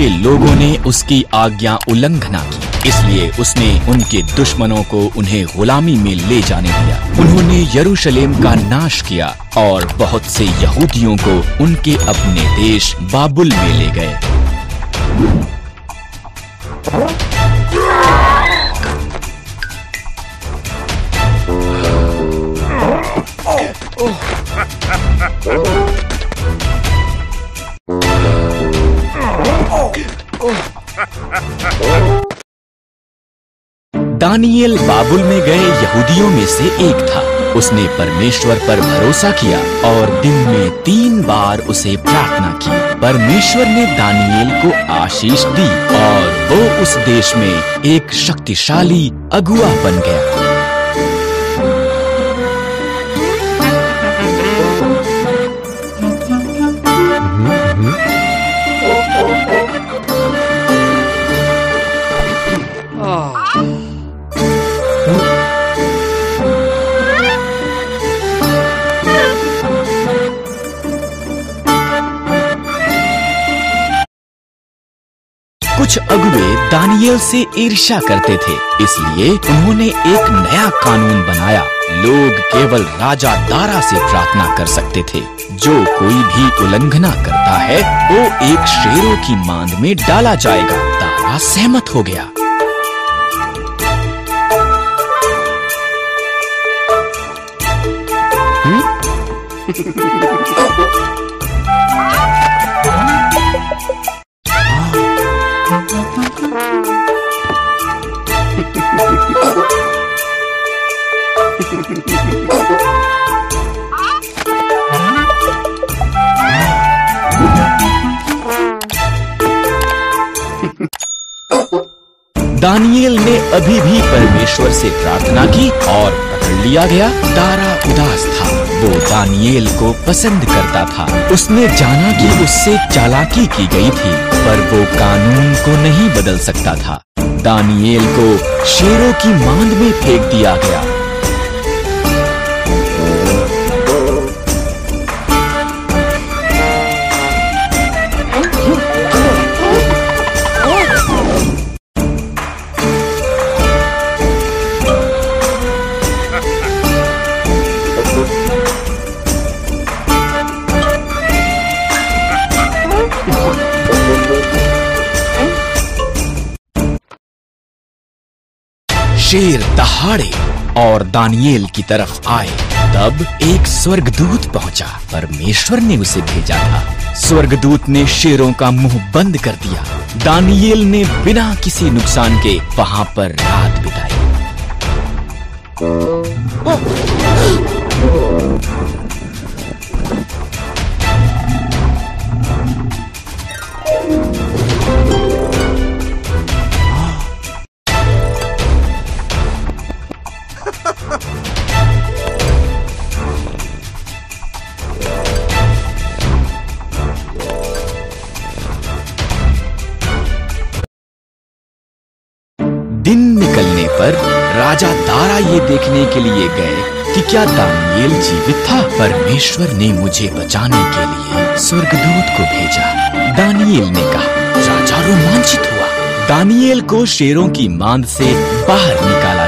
के लोगों ने उसकी आज्ञा उल्लंघना की। इसलिए उसने उनके दुश्मनों को उन्हें गुलामी में ले जाने दिया। उन्होंने यरूशलेम का नाश किया और बहुत से यहूदियों को उनके अपने देश बाबुल में ले गए। दानियल बाबुल में गए यहूदियों में से एक था। उसने परमेश्वर पर भरोसा किया और दिन में तीन बार उसे प्रार्थना की। परमेश्वर ने दानियल को आशीष दी और वो उस देश में एक शक्तिशाली अगुआ बन गया। कुछ अगुए दानियल से ईर्ष्या करते थे, इसलिए उन्होंने एक नया कानून बनाया। लोग केवल राजा दारा से प्रार्थना कर सकते थे। जो कोई भी उल्लंघना करता है, वो एक शेरों की मांद में डाला जाएगा। दारा सहमत हो गया। दानियल ने अभी भी परमेश्वर से प्रार्थना की और पकड़ लिया गया तारा उदास था। वो दानियल को पसंद करता था। उसने जाना कि उससे चालाकी की गई थी, पर वो कानून को नहीं बदल सकता था। दानियल को शेरों की मांद में फेंक दिया गया। शेर दहाड़े और दानिયેल की तरफ़ आए, तब एक स्वर्गदूत पहुँचा। परमेश्वर ने उसे भेजा था। स्वर्गदूत ने शेरों का मुँह बंद कर दिया। दानिયેल ने बिना किसी नुकसान के वहाँ पर रात बिताई। निकलने पर राजा दारा ये देखने के लिए गए कि क्या दानियल जीवित था। परमेश्वर ने मुझे बचाने के लिए स्वर्गदूत को भेजा। दानियल ने कहा, राजा रोमांचित हुआ। दानियल को शेरों की मांद से बाहर निकाला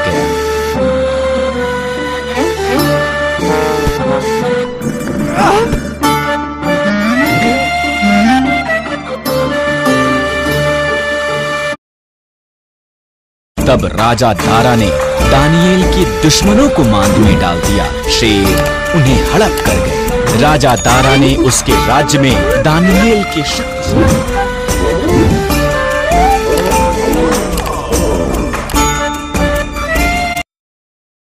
तब राजा दारा ने दानियल के दुश्मनों को मांद में डाल दिया। शेर उन्हें हड़प कर गए। राजा दारा ने उसके राज्य में दानियल के शक्ति